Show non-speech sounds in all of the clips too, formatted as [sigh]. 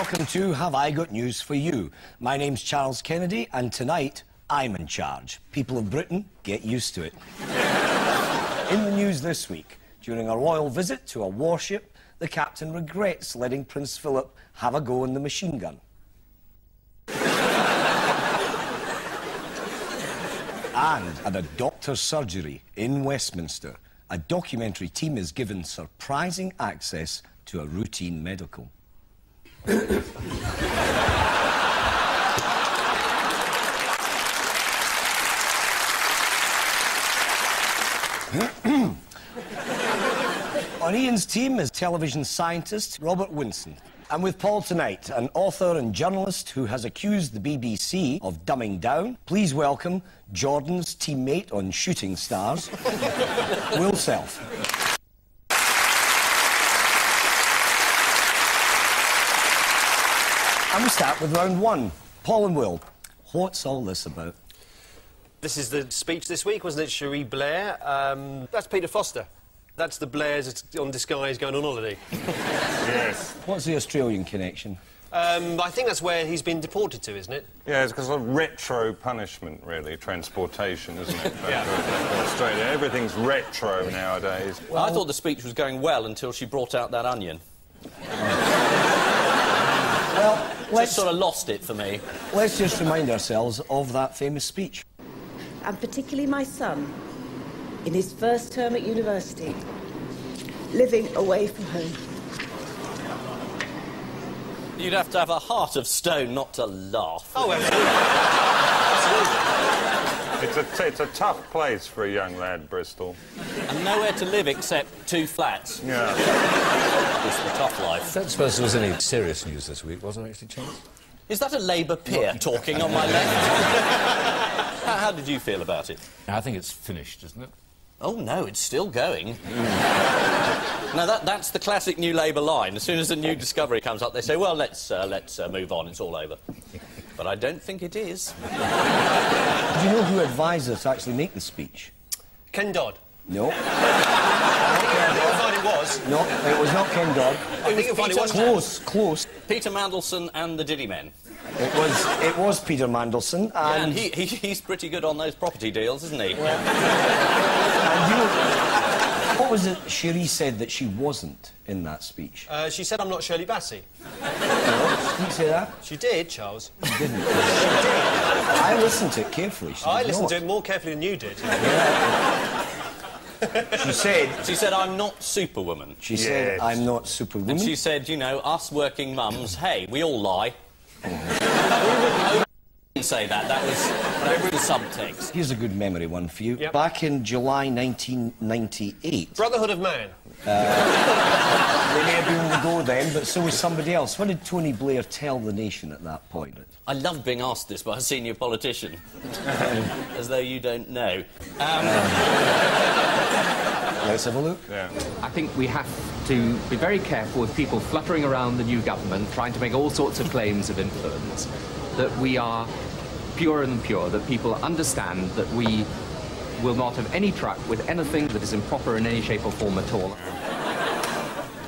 Welcome to Have I Got News for You? My name's Charles Kennedy and tonight I'm in charge. People of Britain, get used to it. [laughs] in the news this week, during a royal visit to a warship, the captain regrets letting Prince Philip have a go in the machine gun. [laughs] and at a doctor's surgery in Westminster, a documentary team is given surprising access to a routine medical. [coughs] On Ian's team is television scientist Robert Winston. And with Paul tonight, an author and journalist who has accused the BBC of dumbing down, please welcome Jordan's teammate on Shooting Stars, [laughs] Will Self. And we start with round one. Paul and Will, what's all this about? This is the speech this week, wasn't it? Cherie Blair. Um, that's Peter Foster. That's the Blairs on disguise going on holiday. [laughs] Yes. What's the Australian connection? Um, I think that's where he's been deported to, isn't it? Yeah, it's because of retro punishment, really, transportation, isn't it? [laughs] Yeah. Australia, everything's retro nowadays. I thought the speech was going well until she brought out that onion. Well, Just let's, sort of lost it for me. let's just remind ourselves of that famous speech. and particularly my son, in his first term at university, living away from home. You'd have to have a heart of stone not to laugh. Oh, absolutely. It's a, t- it's a tough place for a young lad, Bristol. And nowhere to live except two flats. Yeah. [laughs] It's the tough life. I don't suppose there was any serious news this week, wasn't there, actually, Charles? Is that a Labour peer talking on my left? [laughs] how, how did you feel about it? I think it's finished, isn't it? Oh, no, it's still going. now, that, that's the classic New Labour line. As soon as a new discovery comes up, they say, well, let's, uh, let's uh, move on, it's all over. [laughs] But I don't think it is. [laughs] Do you know who advised us to actually make the speech? Ken Dodd. No. [laughs] I think you'll find it was. No, it was not Ken Dodd. I think you'll it was. Close, close. Peter Mandelson and the Diddy Men. It was, it was Peter Mandelson, And and, he, he, he's pretty good on those property deals, isn't he? [laughs] and you know, what was it Cherie said that she wasn't in that speech? Uh, she said I'm not Shirley Bassey. Did you say that? She did, Charles. She didn't. I listened to it carefully. She I listened not. to it more carefully than you did. She said, She said, I'm not Superwoman. she said, I'm not superwoman. And she said, you know, us working mums, hey, we all lie. didn't say that. That was that was subtext. Here's a good memory one for you. Yep. Back in July 1998, Brotherhood of Man. [laughs] they may have been on the go then, but so was somebody else. What did Tony Blair tell the nation at that point? I love being asked this by a senior politician, [laughs] as though you don't know. Um, Let's have a look. Yeah. I think we have to be very careful with people fluttering around the new government, trying to make all sorts of claims of influence, that we are pure and pure, that people understand that we will not have any truck with anything that is improper in any shape or form at all.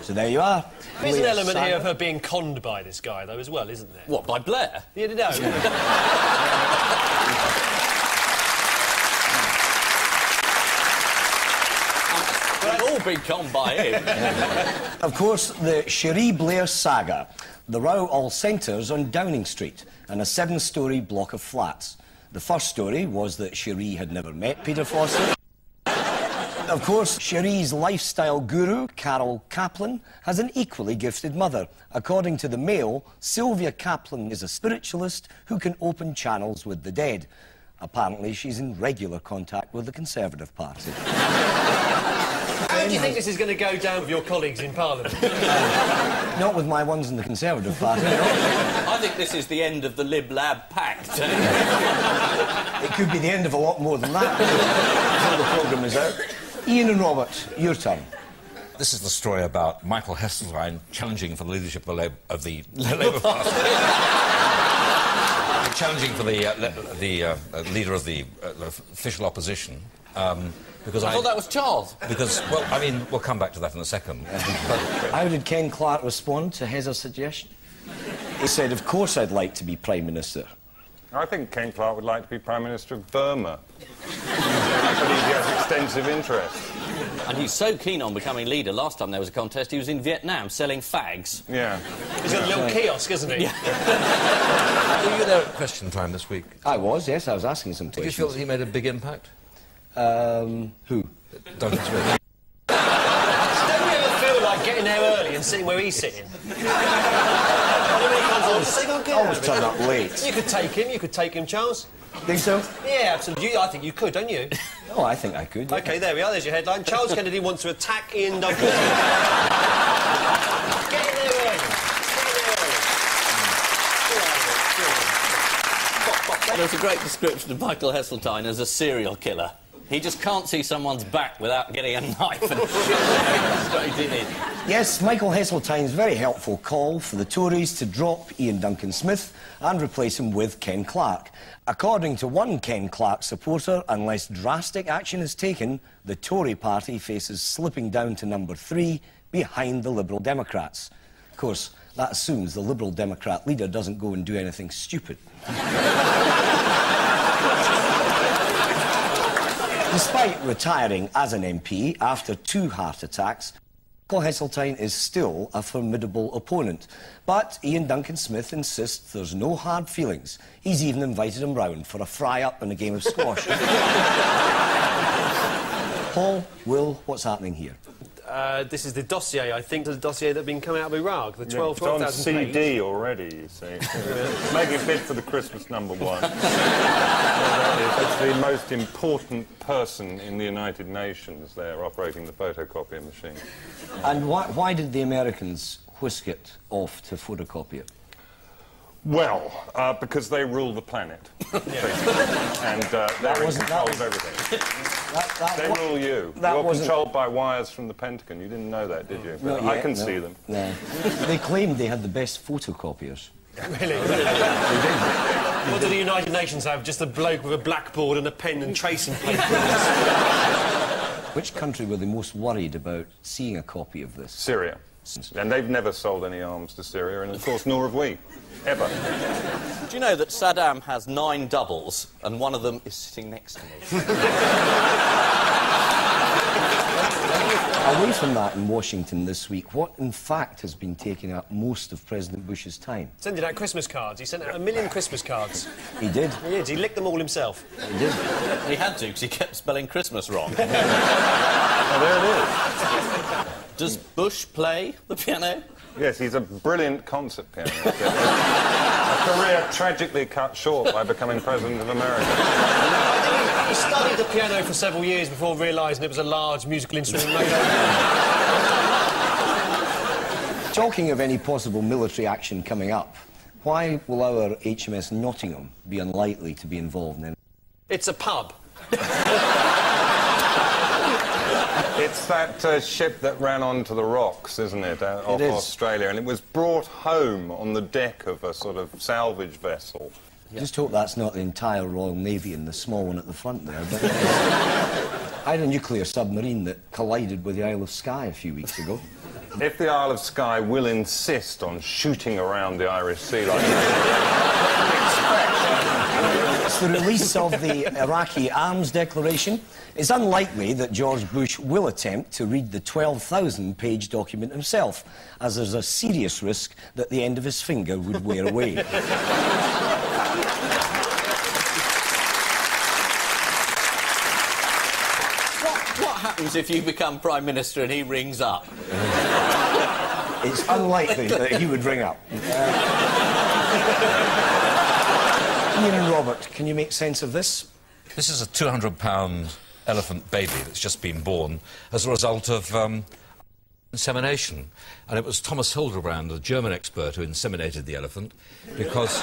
So there you are. There's an element here of her being conned by this guy, though, as well, isn't there? what by Blair? You know. [laughs] We've all been conned by him. Of course, the Cherie Blair saga. The row all centres on Downing Street and a seven story block of flats. The first story was that Cherie had never met Peter Foster. Of course, Cherie's lifestyle guru, Carol Caplin, has an equally gifted mother. According to the Mail, Sylvia Caplin is a spiritualist who can open channels with the dead. Apparently, she's in regular contact with the Conservative Party. [laughs] How do you think this is going to go down with your colleagues in Parliament? [laughs] Not with my ones in the Conservative Party. I think this is the end of the Lib Lab Pact. [laughs] It could be the end of a lot more than that before the programme is out. Ian and Robert, your turn. This is the story about Michael Heseltine challenging for the leadership of the, Lab- of the [laughs] Labour Party. challenging for the, uh, le- the uh, uh, leader of the uh, official opposition. Um, because I I, thought that was Charles. [laughs] because well, I mean, we'll come back to that in a second. How did Ken Clarke respond to Heather's suggestion? He said, Of course I'd like to be Prime Minister. I think Ken Clarke would like to be Prime Minister of Burma. I believe he has extensive interests. And he's so keen on becoming leader. Last time there was a contest, he was in Vietnam selling fags. Yeah. He's got a little kiosk, isn't he? [laughs] were you there at question time this week? I was, yes, I was asking some Did you feel that he made a big impact? Um, who? Duncan [laughs] Smith. Don't you ever feel like getting there early and sitting where he's sitting? and [laughs] then when comes on, just say, go and get Always out turn up late. You could take him, you could take him, Charles. Think so? Yeah, absolutely. You- I think you could, don't you? [laughs] Oh, I think I could. yeah. OK, there we are. There's your headline. Charles Kennedy wants to attack Iain Duncan. Get in there early. Get in there early. There's a great description of Michael Heseltine as a serial killer. He just can't see someone's back without getting a knife and straight in it. Yes, Michael Heseltine's very helpful call for the Tories to drop Iain Duncan Smith and replace him with Ken Clarke. According to one Ken Clarke supporter, unless drastic action is taken, the Tory party faces slipping down to number three behind the Liberal Democrats. Of course, that assumes the Liberal Democrat leader doesn't go and do anything stupid. [laughs] Despite retiring as an MP after two heart attacks, Michael Heseltine is still a formidable opponent. But Iain Duncan Smith insists there's no hard feelings. He's even invited him round for a fry-up and a game of squash. [laughs] Paul, Will, what's happening here? Uh, this is the dossier, I think, the dossier that's been coming out of Iraq, the 12, it's on CD pages. already, you see. [laughs] [laughs] It's making a bid for the Christmas number one. [laughs] it's the most important person in the United Nations there operating the photocopier machine. And why, why did the Americans whisk it off to photocopy it? Well, uh, because they rule the planet, basically. and uh, they're in wasn't- that control was- of everything. That, that They rule you. that You're wasn't- controlled by wires from the Pentagon. You didn't know that, did you? Not But I can no. see them. No. they claimed they had the best photocopiers. [laughs] Really? what do the United Nations have? Just a bloke with a blackboard and a pen and tracing paper. Which country were they most worried about seeing a copy of this? Syria. And they've never sold any arms to Syria, and of course, nor have we. Ever. Do you know that Saddam has nine doubles and one of them is sitting next to me? [laughs] Away from that in Washington this week, what in fact has been taking up most of President Bush's time? Sending out Christmas cards. He sent out a million Christmas cards. He did. He did. He licked them all himself. He did. he had to because he kept spelling Christmas wrong. [laughs] Oh, there it is. Does Bush play the piano? Yes, he's a brilliant concert pianist. [laughs] a career tragically cut short by becoming President of America. [laughs] He studied the piano for several years before realising it was a large musical instrument. Talking of any possible military action coming up, why will our HMS Nottingham be unlikely to be involved in it? It's a pub. [laughs] It's that uh, ship that ran onto the rocks, isn't it, uh, off is. Australia, and it was brought home on the deck of a sort of salvage vessel. Just hope that's not the entire Royal Navy and the small one at the front there. But [laughs] I had a nuclear submarine that collided with the Isle of Skye a few weeks ago. If the Isle of Skye will insist on shooting around the Irish Sea like [laughs] It's the release of the Iraqi arms declaration. It's unlikely that George Bush will attempt to read the 12,000 page document himself, as there's a serious risk that the end of his finger would wear away. What, what happens if you become Prime Minister and he rings up? It's unlikely that he would ring up. [laughs] Ian and Robert, can you make sense of this? This is a 200 pound elephant baby that's just been born as a result of um, insemination. And it was Thomas Hildebrandt, a German expert, who inseminated the elephant because.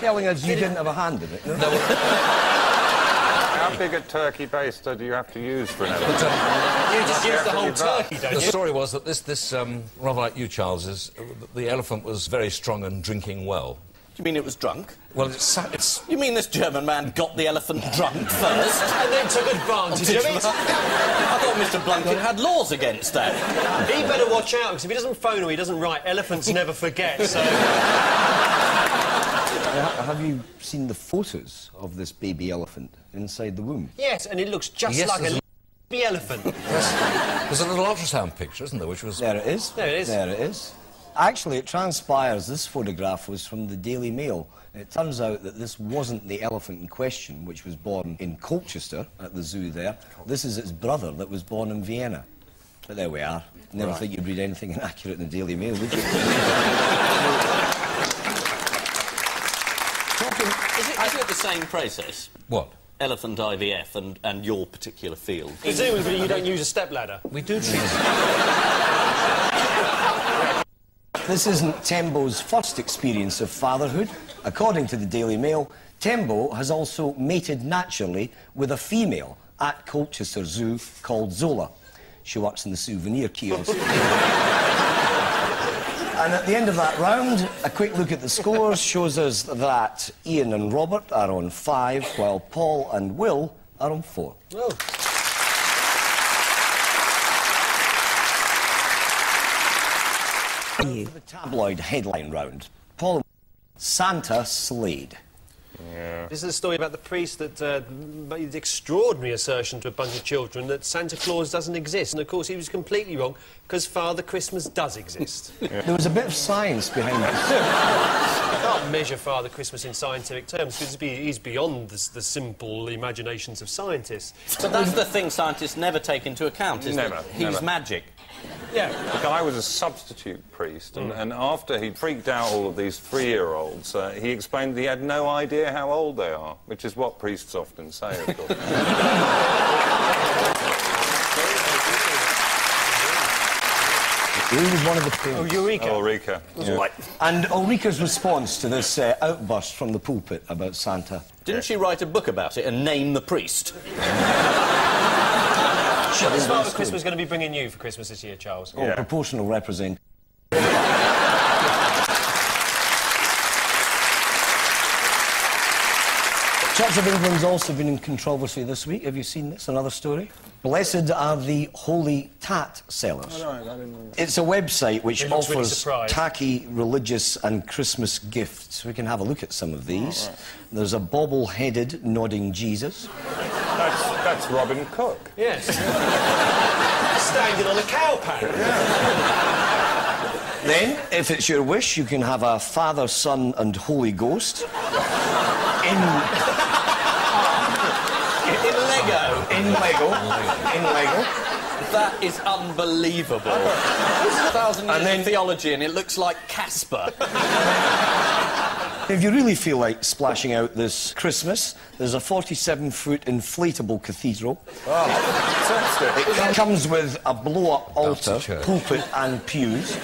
Telling us you didn't have a hand in it. no? How big a turkey baster do you have to use for an elephant? You just use the whole turkey, don't The story was that this, this um, rather like you, Charles, is uh, the elephant was very strong and drinking well. Do you mean it was drunk? Well, it's, sa- it's You mean this German man got the elephant drunk first? [laughs] And then took advantage of it. [laughs] I thought Mr. Blunkett had laws against that. He better watch out, because if he doesn't phone or he doesn't write, elephants never forget, so... Have you seen the photos of this baby elephant inside the womb? Yes, and it looks just Yes, like there's a a- baby elephant. there's a little ultrasound picture, isn't there, which was There it is. There it is. There it is. Actually, it transpires this photograph was from the Daily Mail. It turns out that this wasn't the elephant in question, which was born in Colchester at the zoo there. This is its brother that was born in Vienna. But there we are. Never think you'd read anything [laughs] inaccurate in the Daily Mail, would you? Is it, isn't it the same process? what? Elephant IVF and, and your particular field? Presumably you don't use a stepladder. We do treat This isn't Tembo's first experience of fatherhood. According to the Daily Mail, Tembo has also mated naturally with a female at Colchester Zoo called Zola. She works in the souvenir kiosk. [laughs] and at the end of that round, a quick look at the scores shows us that Ian and Robert are on five, while Paul and Will are on four. You. The tabloid headline round. Paul Santa Slade. This is a story about the priest that uh, made the extraordinary assertion to a bunch of children that Santa Claus doesn't exist. And of course, he was completely wrong because Father Christmas does exist. [laughs] you There was a bit of science behind this. [laughs] can't measure Father Christmas in scientific terms because he's beyond the, the simple imaginations of scientists. But that's the thing scientists never take into account, is Never, that he's never. magic. Yeah. The guy was a substitute priest, and, and after he freaked out all of these three-year-olds, uh, he explained that he had no idea how old they are, which is what priests often say, of course. [laughs] He was one of the Oh, parents. Eureka. Ulrika. Yeah. And Ulrika's response to this uh, outburst from the pulpit about Santa. Didn't she write a book about it and name the priest? [laughs] What is Father Christmas going to be bringing you for Christmas this year, Charles? Oh, Yeah. proportional represent. Church of England's also been in controversy this week. Have you seen this? Another story? Blessed are the holy tat sellers. It's a website which He looks really offers tacky religious and Christmas gifts. We can have a look at some of these. There's a bobble-headed nodding Jesus. That's, that's Robin Cook. Yes. [laughs] Standing on a cowpan. [laughs] Then, if it's your wish, you can have a Father, Son, and Holy Ghost in In Lego. in Lego. In Lego. That is unbelievable. this is a thousand years And then- of theology and it looks like Casper. [laughs] If you really feel like splashing out this Christmas, there's a 47-foot inflatable cathedral. It comes with a blow-up altar, pulpit, and pews.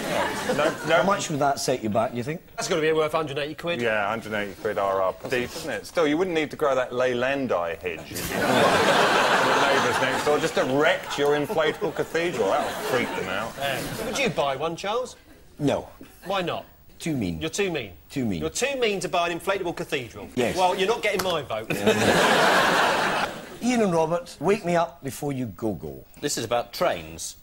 No, How much would that set you back? You think? That's got to be worth 180 quid. Yeah, 180 quid RR deep, isn't it? Still, you wouldn't need to grow that Leylandii hedge. [laughs] if you neighbours next door just erect your inflatable cathedral. That'll freak them out. Yeah. Would you buy one, Charles? No. Why not? Too mean. You're too mean. Too mean. You're too mean to buy an inflatable cathedral. Yes. Well, you're not getting my vote. [laughs] Ian and Robert, wake me up before you go-go. This is about trains.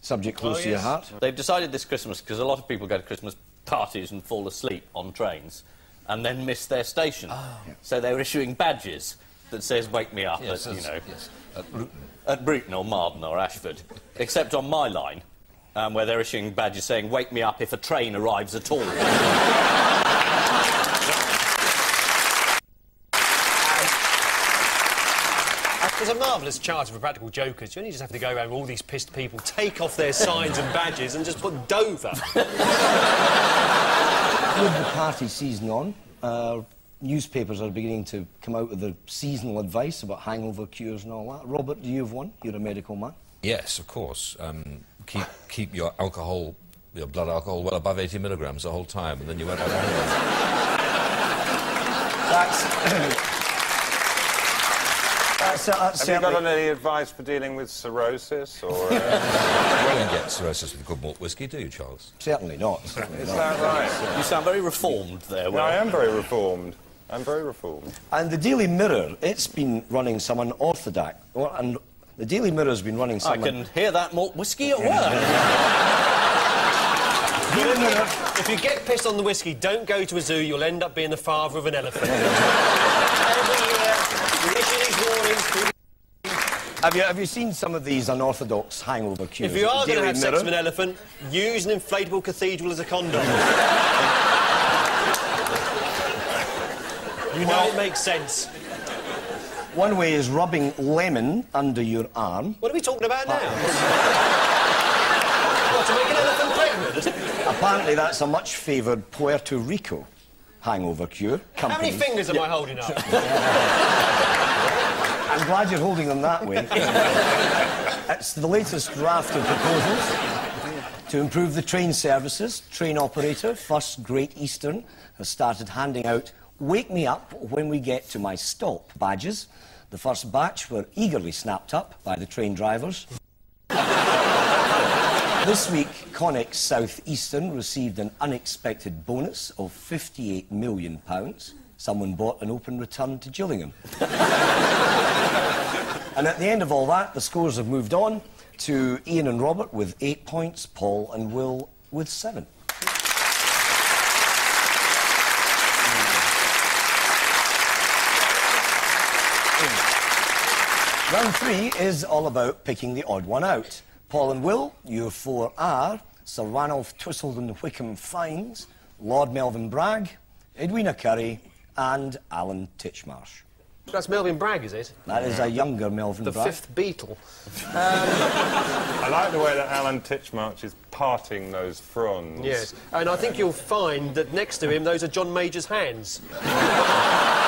Subject close Oh, to your heart. They've decided this Christmas, because a lot of people go to Christmas parties and fall asleep on trains and then miss their station. Ah. So they're issuing badges that says, wake me up Yes, at, you know, yes. At Bruton. at Bruton or Marden or Ashford. Except on my line, um, where they're issuing badges saying, wake me up if a train arrives at all. [laughs] There's a marvellous charter for practical jokers. You only just have to go around with all these pissed people, take off their signs and badges, and just put Dover. With the party season on, uh, newspapers are beginning to come out with the seasonal advice about hangover cures and all that. Robert, do you have one? You're a medical man. Yes, of course. Um, keep keep your alcohol, your blood alcohol, well above 80 milligrams the whole time, and then you won't have hangover. That's. [coughs] That's, uh, that's Have you got any advice for dealing with cirrhosis? Or, uh, [laughs] You don't get cirrhosis with good malt whisky, do you, Charles? Certainly not. Certainly is not. that right? You sound very reformed there, No, I am very reformed. I'm very reformed. And the Daily Mirror, it's been running some unorthodox. Well, and the Daily Mirror's been running I some. can hear that malt whisky at work. [laughs] Daily Mirror. If you get pissed on the whiskey, don't go to a zoo. You'll end up being the father of an elephant. [laughs] Every year, we issue these warnings. to- Have you, have you seen some of these unorthodox hangover cures? If you are going to have sex with an elephant, use an inflatable cathedral as a condom. [laughs] you know it makes sense. One way is rubbing lemon under your arm. What are we talking about now? what, to make an elephant pregnant? Apparently, that's a much favoured Puerto Rico hangover cure. How many fingers am I holding up? [laughs] I'm glad you're holding them that way. [laughs] it's the latest draft of proposals to improve the train services. Train operator, First Great Eastern, has started handing out Wake Me Up When We Get to My Stop badges. The first batch were eagerly snapped up by the train drivers. This week, Connex Southeastern received an unexpected bonus of £58 million. Someone bought an open return to Gillingham. And at the end of all that, the scores have moved on to Ian and Robert with eight points, Paul and Will with seven. Round three is all about picking the odd one out. Paul and Will, your four are Sir Ranulph Twisleton Wykeham Fiennes, Lord Melvin Bragg, Edwina Currie, and Alan Titchmarsh. That's Melvin Bragg, is it? That is a younger Melvin The Bragg. fifth Beatle. I like the way that Alan Titchmarsh is parting those fronds. Yes. And I think you'll find that next to him, those are John Major's hands. [laughs]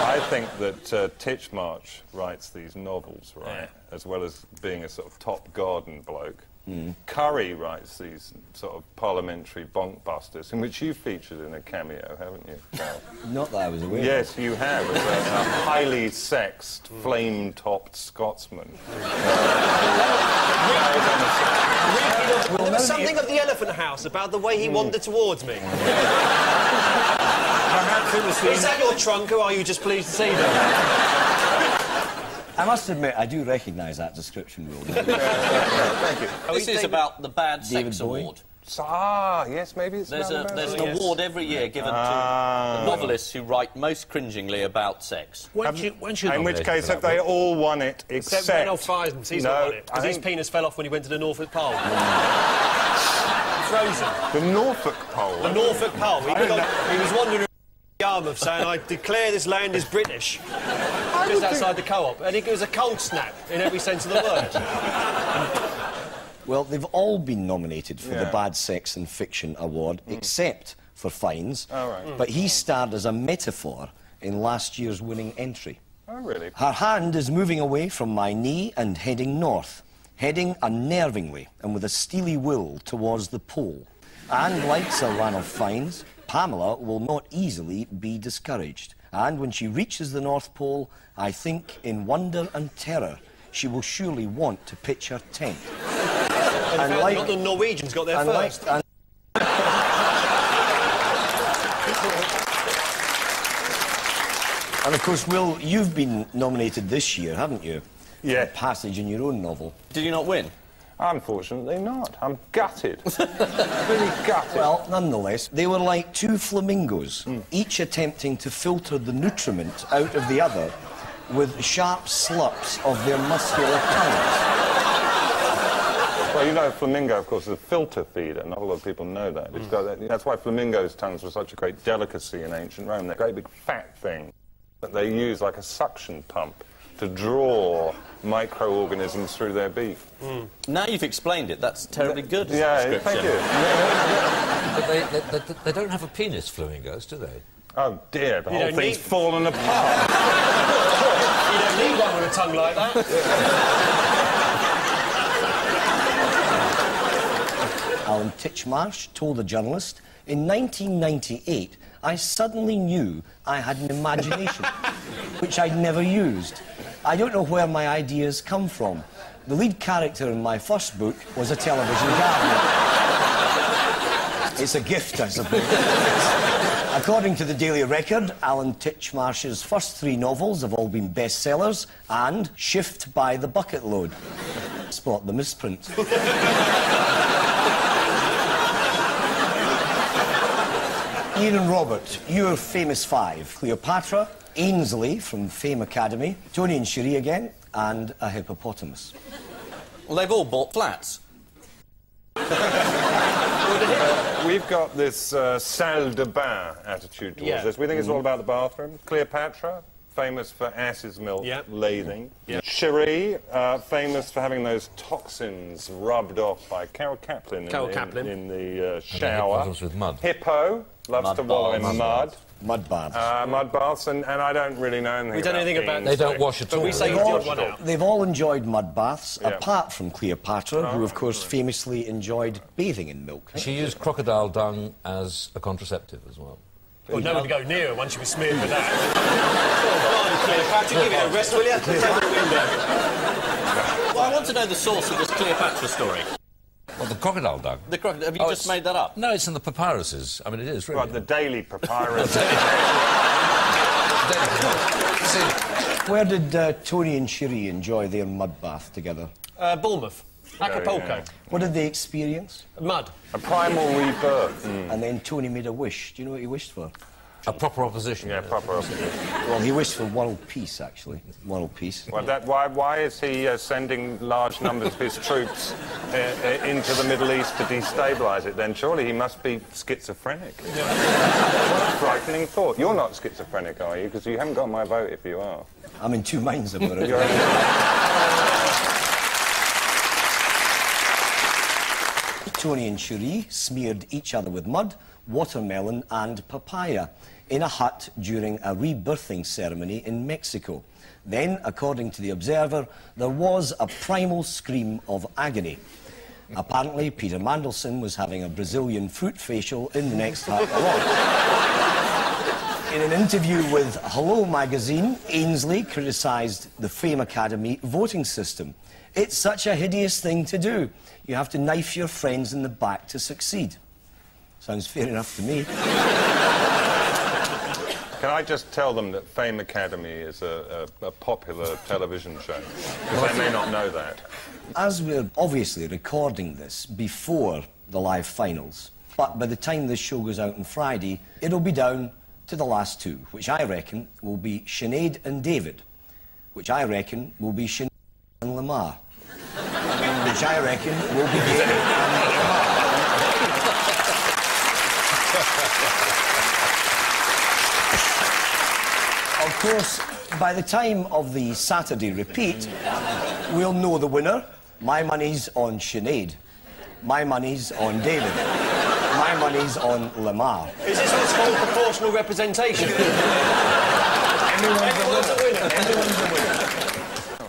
I think that uh, Titchmarsh writes these novels, right, as well as being a sort of top garden bloke. Hmm. Currie writes these sort of parliamentary bonkbusters, in which you featured in a cameo, haven't you? [laughs] Not that I was aware. yes, you have, as a, a highly sexed, hmm. flame-topped Scotsman. [laughs] Uh, there was something of the Elephant House about the way he hmm. wandered towards me. [laughs] Perhaps it was the Is that your trunk, or are you just pleased to see them? I must admit, I do recognise that description, Will. [laughs] Thank you. This is about the Bad David Sex Bowie? Award. Ah, yes, maybe it's There's, a, there's an. Yes. award every year given Ah. to the novelists who write most cringingly about sex. Weren't you, weren't you In which case, have they one? all won it, except... Except Reynold Fiennes, he's no, not on it. I Because his think penis fell off when he went to the Norfolk Pole. [laughs] Frozen. the Norfolk pole. The Norfolk Pole. He, I don't got- know. he was wandering around Yarmouth saying, I declare this land is British. Just outside the co-op. And it was a cold snap in every sense of the word. Well, they've all been nominated for the Bad Sex and Fiction Award, mm. except for Fiennes. Oh, right. But he mm. starred as a metaphor in last year's winning entry. Oh, really? Her hand is moving away from my knee and heading north, heading unnervingly and with a steely will towards the pole. And like Sir Ranulph Fiennes, Pamela will not easily be discouraged. And when she reaches the North Pole, I think in wonder and terror, she will surely want to pitch her tent. And [laughs] And like- not the Norwegians got there And like- first. and- And of course, Will, you've been nominated this year, haven't you? Yeah. A passage in your own novel. Did you not win? Unfortunately not. I'm gutted. [laughs] really gutted. Well, nonetheless, they were like two flamingos, hmm. each attempting to filter the nutriment out of the other with sharp slurps of their muscular tongues. Well, you know, flamingo, of course, is a filter feeder. Not a lot of people know that. It's hmm. got that. That's why flamingos' tongues were such a great delicacy in ancient Rome. They're a great big fat thing that they use like a suction pump to draw microorganisms through their beak. Hmm. Now you've explained it. That's terribly good. Yeah, thank you. But they, they, they, they don't have a penis, flamingos, do they? Oh dear, the You whole thing's need- fallen apart. You don't need one with a tongue like that. [laughs] Alan Titchmarsh told a journalist, in 1998, I suddenly knew I had an imagination, which I'd never used. I don't know where my ideas come from. The lead character in my first book was a television gardener. It's a gift, I suppose. According to the Daily Record, Alan Titchmarsh's first three novels have all been bestsellers and Shift by the Bucket Load. Spot the misprint. Ian and Robert, your famous five Cleopatra, Ainslie from Fame Academy, Tony and Cherie again, and a hippopotamus. Well, they've all bought flats. [laughs] We've got this uh, salle de bain attitude towards Yeah. this. We think it's all about the bathroom. Cleopatra, famous for ass's milk Yeah. lathing. Yeah. Cherie, uh, famous for having those toxins rubbed off by Carol Caplin in, Carol in- Caplin. in the uh, shower. bottles with mud. Hippo loves Mud to wallow in baths. mud. Mud baths. Uh, mud baths, and, and I don't really know anything We don't know about anything about beans, They don't wash at But all. we say They've all, one out. they've all enjoyed mud baths, Yeah. apart from Cleopatra, who, of course, famously enjoyed bathing in milk. She used crocodile dung as a contraceptive as well. Well, no one would go near her once she was smeared with that. oh, Cleopatra, give it a rest, will you? [laughs] Take the window. Well, I want to know the source of this Cleopatra story. Well, the crocodile dung. The cro- have you Oh, just made that up? No, it's in the papyruses. I mean, it is really. Right, the Daily Papyrus. [laughs] See, Where did uh, Tony and Cherie enjoy their mud bath together? Uh, Bournemouth. Acapulco. yeah. What did they experience? Mud. a primal rebirth. Mm. And then Tony made a wish. Do you know what he wished for? a proper opposition. Yeah, proper. Opposition. well, he wished for world peace, actually. World peace. Well, that, why, why is he uh, sending large numbers of his troops uh, uh, into the Middle East to destabilise it? Then surely he must be schizophrenic. what a frightening thought. You're not schizophrenic, are you? Because you haven't got my vote if you are. I'm in two minds about it. Tony and Cherie smeared each other with mud, watermelon, and papaya in a hut during a rebirthing ceremony in Mexico. Then, according to The Observer, there was a primal scream of agony. Apparently, Peter Mandelson was having a Brazilian fruit facial in the next hut along. In an interview with Hello magazine, Ainslie criticised the Fame Academy voting system. It's such a hideous thing to do. You have to knife your friends in the back to succeed. Sounds fair enough to me. Can I just tell them that Fame Academy is a, a, a popular television show? Because they may not know that. As we're obviously recording this before the live finals, but by the time this show goes out on Friday, it'll be down to the last two, which I reckon will be Sinead and David, which I reckon will be Sinead and Lamar, which I reckon will be David. Of course, by the time of the Saturday repeat, we'll know the winner. My money's on Sinead. My money's on David. My money's on Lamar. Is this what's called proportional representation? Everyone's a winner. Everyone's a winner.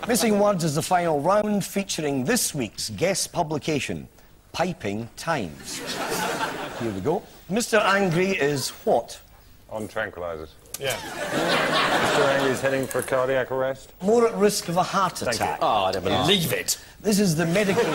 Missing Words is the final round featuring this week's guest publication, Piping Times. Here we go. Mr. Angry is what? On tranquilizers. yeah. Mr. Angry is heading for cardiac arrest. More at risk of a heart attack. Oh, I don't believe it. This is the medical. [laughs]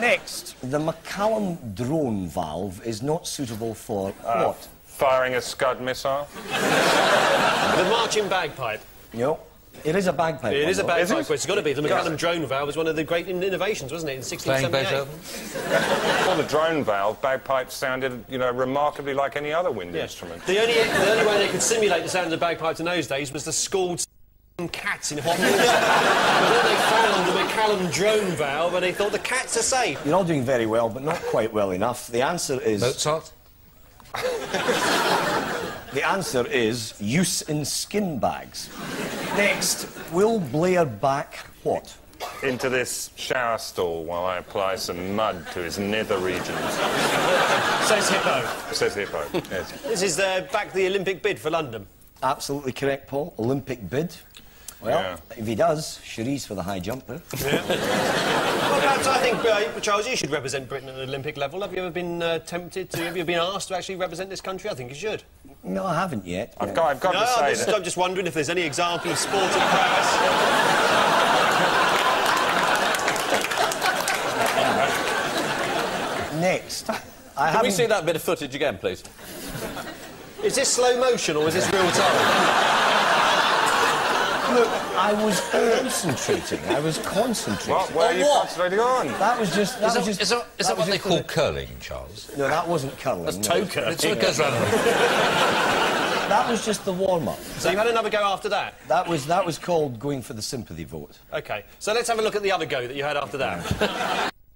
Next, the McCallum drone valve is not suitable for uh, what? Firing a Scud missile. The marching bagpipe. No, it is a bagpipe. It is a one, though. bagpipe. It's got to be. The McCallum drone valve was one of the great innovations, wasn't it, in Playing 1678? Beethoven. Well, the drone valve, bagpipes sounded, you know, remarkably like any other wind Yeah. instrument. The only, the only way they could simulate the sound of the bagpipes in those days was the scald cats in hot water. but then they found the McCallum drone valve and they thought the cats are safe. You're all doing very well, but not quite well enough. The answer is Mozart. [laughs] the answer is use in skin bags. Next, will Blair back what? Into this shower stall while I apply some mud to his nether regions. Says Hippo. Says Hippo. Yes. This is uh, back the Olympic bid for London. Absolutely correct, Paul. Olympic bid. Well, Yeah. if he does, Cherie's for the high jump there. [laughs] Well, perhaps I think, uh, Charles, you should represent Britain at an Olympic level. Have you ever been uh, tempted to, have you been asked to actually represent this country? I think you should. No, I haven't yet. I've got, I've got No, to say I'm just, that. I'm just wondering if there's any example of sporting prowess. [laughs] Next. I Can we haven't- see that bit of footage again, please? Is this slow motion or is this real time? Look, I was concentrating. I was concentrating. What? Where On are you what? concentrating on? That was just. That Is was that, just. is that, is that was what they call the- curling, Charles? No, that wasn't curling. That's no. toe It sort of goes round. [laughs] That was just the warm up. So you've had another go after that? That was that was called going for the sympathy vote. OK, so let's have a look at the other go that you had after that. [laughs]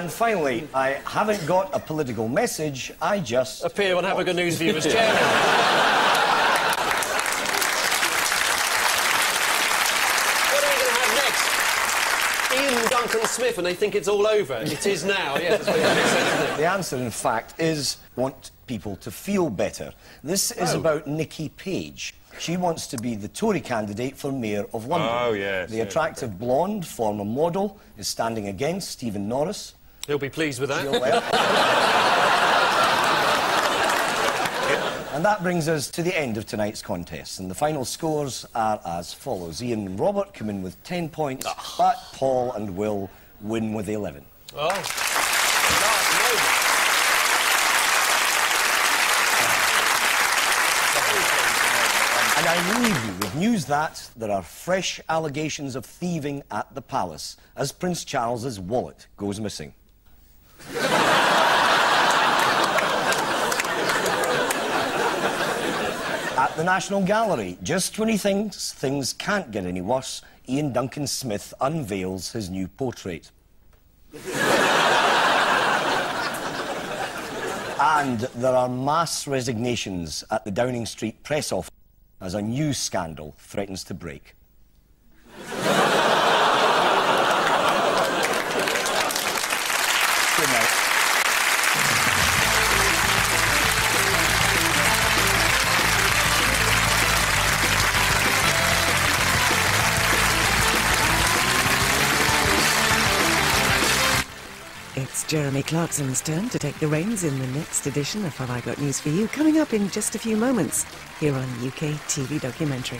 And finally, I haven't got a political message. I just. Appear on Have a Good News View as chairman. what are we going to have next? Iain Duncan Smith, and they think it's all over. It is now. Yes, that's said. The answer, in fact, is want people to feel better. This is oh. about Nikki Page. She wants to be the Tory candidate for Mayor of London. Oh, yes, The yes, attractive blonde, former model, is standing against Steven Norris. He'll be pleased with that. Well. [laughs] and that brings us to the end of tonight's contest. And the final scores are as follows. Ian and Robert come in with 10 points, ah. but Paul and Will win with 11. Oh. And I leave you with news that there are fresh allegations of thieving at the palace as Prince Charles's wallet goes missing. At the National Gallery, just when he thinks things can't get any worse, Iain Duncan Smith unveils his new portrait. and there are mass resignations at the Downing Street press office as a new scandal threatens to break. Jeremy Clarkson's turn to take the reins in the next edition of Have I Got News for You, coming up in just a few moments here on UK TV Documentary.